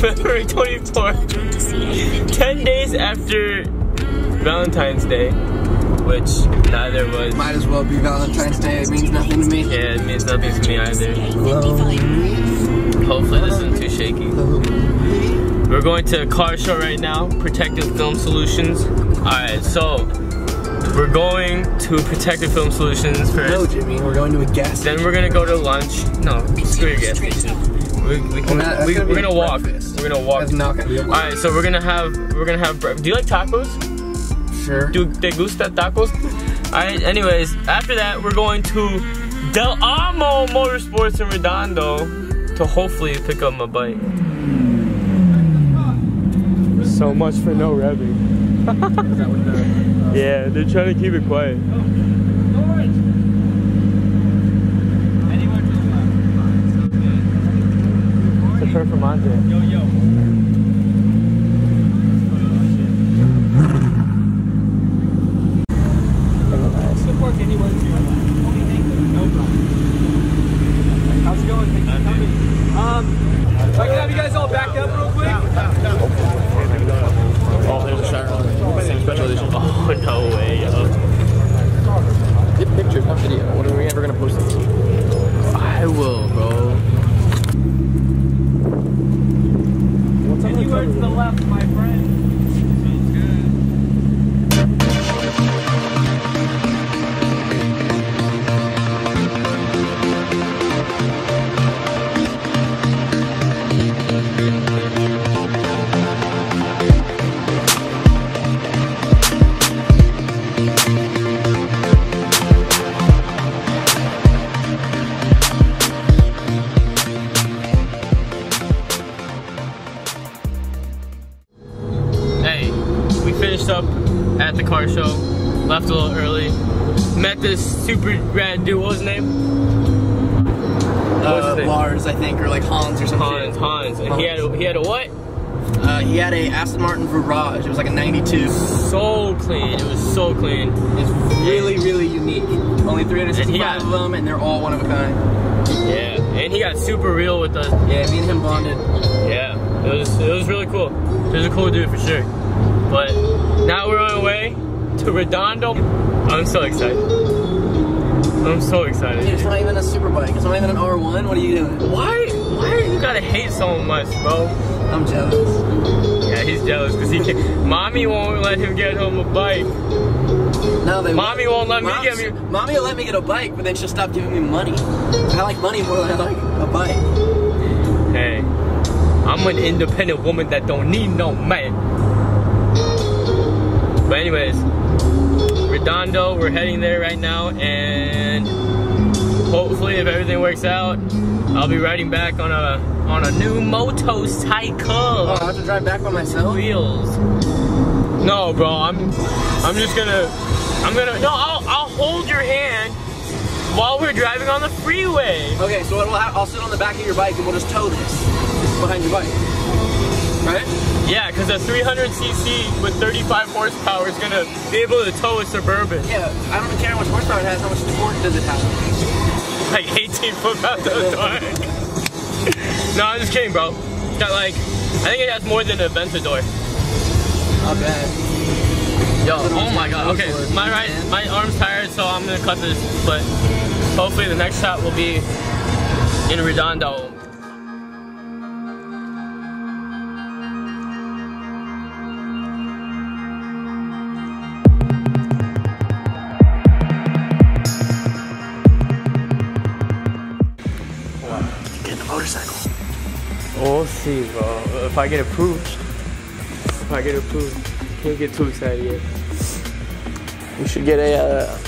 February 24th, 10 days after Valentine's Day, which neither was. Might as well be Valentine's Day. It means nothing to me. Yeah, it means nothing to me either. Hopefully this isn't too shaky. We're going to a car show right now, Protective Film Solutions. Alright, so we're going to Protective Film Solutions first. No, Jimmy, we're going to a gas station. Then we're gonna go to lunch. No, screw your gas station. We, we can, Well, that- that's we, gonna we're gonna walk. breakfast. We're gonna walk. That's not gonna be a All right, so we're gonna have we're gonna have. bre- Do you like tacos? Sure. Do te gusta tacos? All right. Anyways, after that, we're going to Del Amo Motorsports in Redondo to hopefully pick up my bike. So much for no revving. yeah, they're trying to keep it quiet. Performante. Yo, yo. How's it going? Thanks for coming. Um, if I can have you guys all back up real quick. Oh, there's a shower. Same special edition. Oh, no way, yo. Get pictures, not video. What are we ever gonna post this? I will, bro. Anywhere to the left, my friend. Up at the car show. Left a little early. Met this super rad dude. What was his name? Uh, name? Lars, I think, or like Hans or something. Hans. Hans. And he had a, he had a what? Uh, he had a Aston Martin Virage. It was like a 92. So clean. It was so clean. It's really, really unique. Only 365 And got- of them, and they're all one of a kind. Yeah. And he got super real with us. Yeah, me and him bonded. Yeah. It was it was really cool. He was a cool dude for sure. But now we're on our way to Redondo. I'm so excited. I'm so Dude, excited. it's not even a super bike. It's not even an R1. What are you doing? Why? Why you gotta hate so much, bro? I'm jealous. Yeah, he's jealous because he can't. Mommy won't let him get home a bike. No, they Mommy won't let me get me- Mommy will let me get a bike, but then she'll stop giving me money. I like money more than I like a bike. Hey, I'm an independent woman that don't need no man. But anyways, Redondo, we're heading there right now, and hopefully, if everything works out, I'll be riding back on a on a new motorcycle. Oh, I have to drive back by myself. wheels. No, bro, I'm I'm just gonna I'm gonna no, I'll I'll hold your hand while we're driving on the freeway. Okay, so I'll sit on the back of your bike and we'll just tow this behind your bike. Right? Yeah, because a 300cc with 35 horsepower is gonna be able to tow a suburban. Yeah, I don't care how much horsepower it has, how much torque does it have? Like 18 foot pounds of torque. no, I'm just kidding, bro. It's got like, I think it has more than a Aventador. Not bad. Yo, oh my god. Okay, my right, my arm's tired, so I'm gonna cut this. But hopefully the next shot will be in Redondo. We'll see, bro. If I get approved, if I get approved, can't get too excited yet. You should get a uh,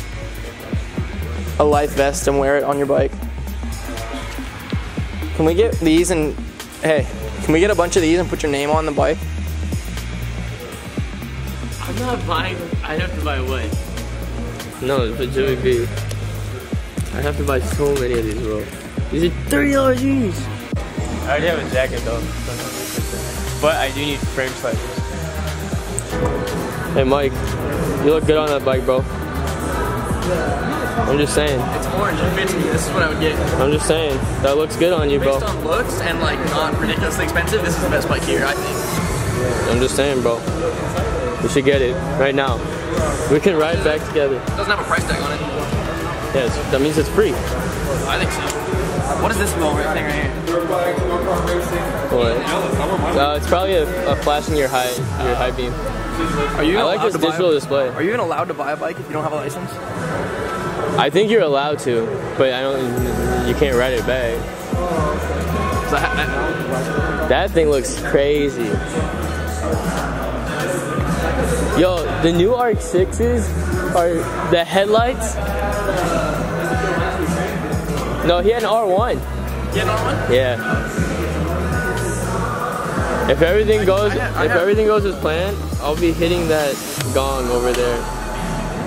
a life vest and wear it on your bike. Can we get these and hey, can we get a bunch of these and put your name on the bike? I'm not buying. I have to buy what? No, for Jimmy B. I have to buy so many of these, bro. These are thirty dollars each. I already have a jacket though, but I do need frame sliders. Hey Mike, you look good on that bike, bro. I'm just saying. It's orange. It fits me. This is what I would get. I'm just saying. That looks good on you, bro. Based on looks and like not ridiculously expensive, this is the best bike here, I think. I'm just saying, bro. We should get it right now. We can ride back together. It doesn't have a price tag on it. Yes, that means it's free. I think so. What is this little thing right here? What? Uh, it's probably a, a flashing your high your high beam. Are you I like this digital display. Are you even allowed to buy a bike if you don't have a license? I think you're allowed to, but I don't. You can't ride it back. 'Cause I, I, That thing looks crazy. Yo, the new R6s are the headlights. No, he had an R1. you know what? Yeah. If everything goes, I had- I if everything goes as planned, I'll be hitting that gong over there.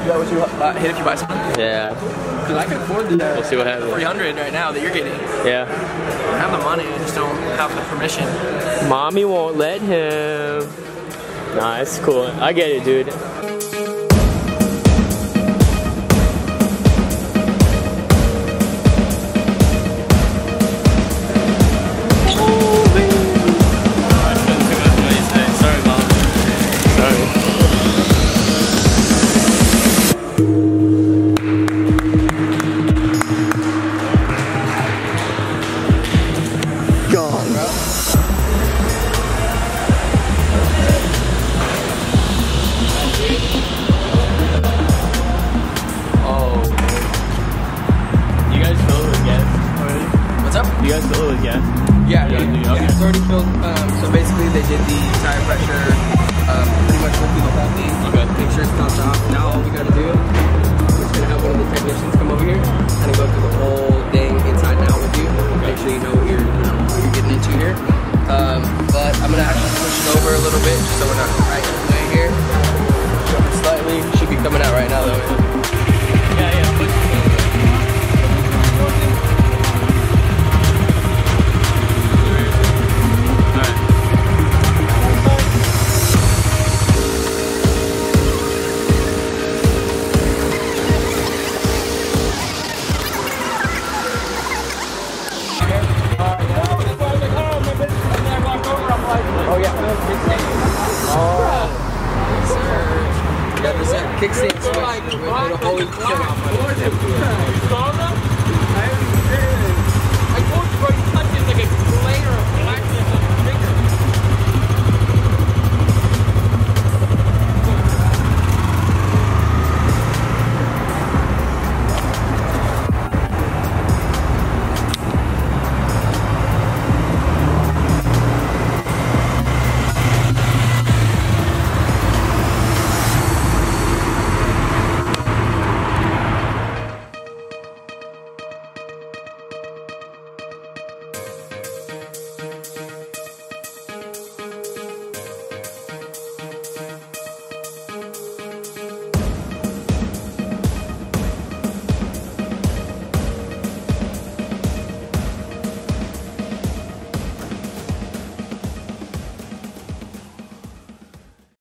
that what you uh, hit if you buy something? Yeah. Because I can afford the We'll see what happens. 300 right now that you're getting. Yeah. I have the money, I just don't have the permission. Mommy won't let him. Nah, it's cool. I get it, dude. You guys it with gas? Yeah, Yeah, yeah, okay. it's already filled. Um, so basically, they did the tire pressure, um, pretty much went through the whole thing. Okay. Make sure it's topped off. Now all we gotta do is gonna have one of the technicians come over here and go through the whole thing Sir. Got this uh, kickstand switch. We're gonna hold it.